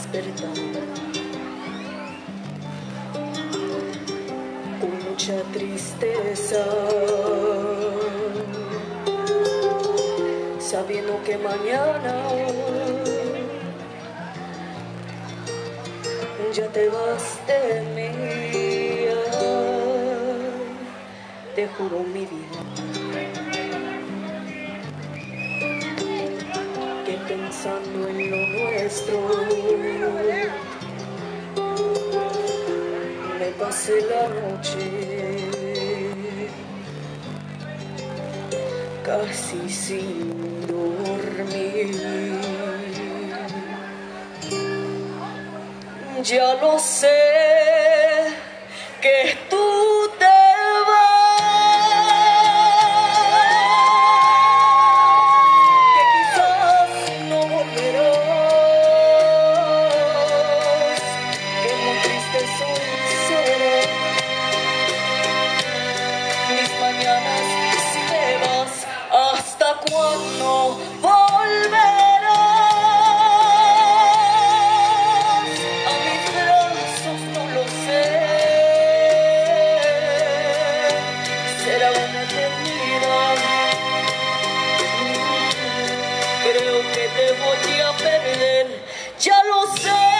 Espíritu con mucha tristeza, sabiendo que mañana ya te vas de mí, te juro mi vida. que pensando en lo nuevo nuestro me pasé la noche casi sin dormir. Ya lo sé que cuándo volverás. A mis brazos, no lo sé, será una eternidad. Creo que te voy a perder, ya lo sé,